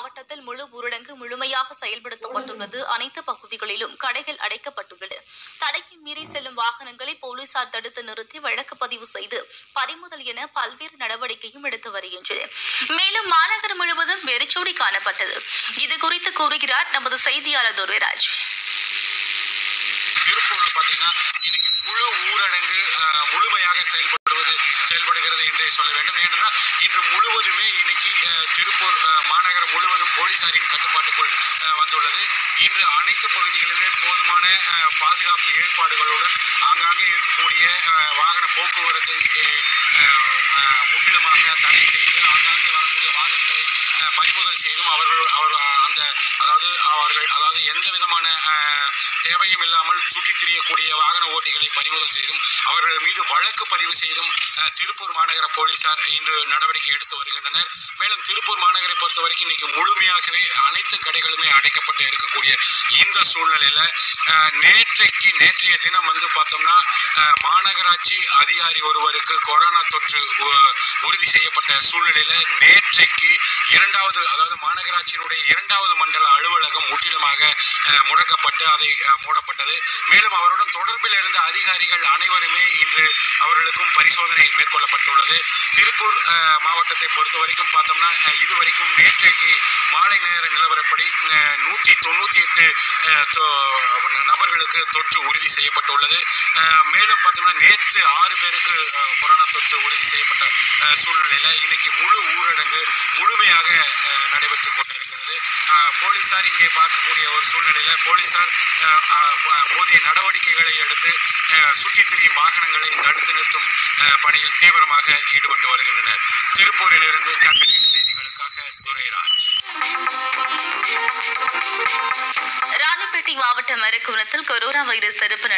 மாவட்டத்தில் முழு ஊரடங்கு முழுமையாக செயல்படுத்தப்பட்டுள்ளது அனைத்து பகுதிகளிலும் கடைகள் அடைக்கப்பட்டுள்ளன தடையை மீறி செல்லும் வாகனங்களை போலீசார் தடுத்து நிறுத்தி வழக்கு பதிவு செய்து பறிமுதல் என பல்வேறு நடவடிக்கையும் எடுத்து வருகின்றன. மேலும் மாநகர் முழுவதும் வெறிச்சோடி காணப்பட்டது. இது குறித்து கூறுகிறார் நமது செய்தியாளர் துரைராஜ் முழு ஊரடங்கு முழுமையாக செயல்படுவது செயல்படுகிறது என்றே சொல்ல வேண்டும். ஏனென்றால் இன்று முழுவதுமே இன்னைக்கு திருப்பூர் மாநகரம் முழுவதும் போலீசாரின் கட்டுப்பாட்டுக்குள் வந்துள்ளது. இன்று அனைத்து பகுதிகளிலுமே போதுமான பாதுகாப்பு ஏற்பாடுகளுடன் ஆங்காங்கே இருக்கக்கூடிய வாகன போக்குவரத்தை முற்றிலுமாக தடை செய்து ஆங்காங்கே வரக்கூடிய வாகனங்களை பறிமுதல் செய்தும் அவர்கள் அவர் அந்த அதாவது அவர்கள் அதாவது எந்த விதமான தேவையும் இல்லாமல் சுற்றித் திரியக்கூடிய வாகன ஓட்டிகளை பறிமுதல் செய்தும் அவர்கள் மீது வழக்கு பதிவு செய்தும் திருப்பூர் மாநகர போலீசார் இன்று நடவடிக்கை எடுத்து வருகின்றனர். மேலும் திருப்பூர் மாநகரை பொறுத்த வரைக்கும் இன்னைக்கு முழுமையாகவே அனைத்து கடைகளுமே அடைக்கப்பட்டு இருக்கக்கூடிய இந்த சூழ்நிலையில நேற்றைக்கு நேற்றைய தினம் வந்து பார்த்தோம்னா மாநகராட்சி அதிகாரி ஒருவருக்கு கொரோனா தொற்று உ- உறுதி செய்யப்பட்ட சூழ்நிலையில நேற்றைக்கு இரண்டாவது அதாவது மாநகராட்சியினுடைய இரண்டாவது மண்டல காரணமாக முடக்கப்பட்டு அதை மூடப்பட்டது. மேலும் அவருடன் தொடர்பில் இருந்த அதிகாரிகள் அனைவருமே இன்று அவர்களுக்கும் பரிசோதனை மேற்கொள்ளப்பட்டுள்ளது. திருப்பூர் மாவட்டத்தை பொறுத்த வரைக்கும் பார்த்தோம்னா இது இதுவரைக்கும் நேற்றைக்கு மாலை நேர நிலவரப்படி நூற்றி தொண்ணூற்றி எட்டு தொ- நபர்களுக்கு தொற்று உறுதி செய்யப்பட்டுள்ளது. மேலும் பார்த்தோம்னா நேற்று ஆறு பேருக்கு கொரோனா தொற்று உறுதி செய்யப்பட்ட சூழ்நிலையில் இன்னைக்கு முழு ஊரடங்கு முழுமையாக நடைபெற்றுக் கொண்டிருக்கிறது. போலீசார் இங்கே பார்க்கக்கூடிய ஒரு சூழ்நிலையில போலீசார் போதிய நடவடிக்கைகளை எடுத்து சுற்றித் திரியும் வாகனங்களை தடுத்து நிறுத்தும் பணியில் தீவிரமாக ஈடுபட்டு வருகின்றனர். திருப்பூரில் இருந்து செய்திகளுக்காக துரைராஜ். ராணிப்பேட்டை மாவட்ட மருத்துவமனத்தில் கொரோனா வைரஸ் தடுப்பு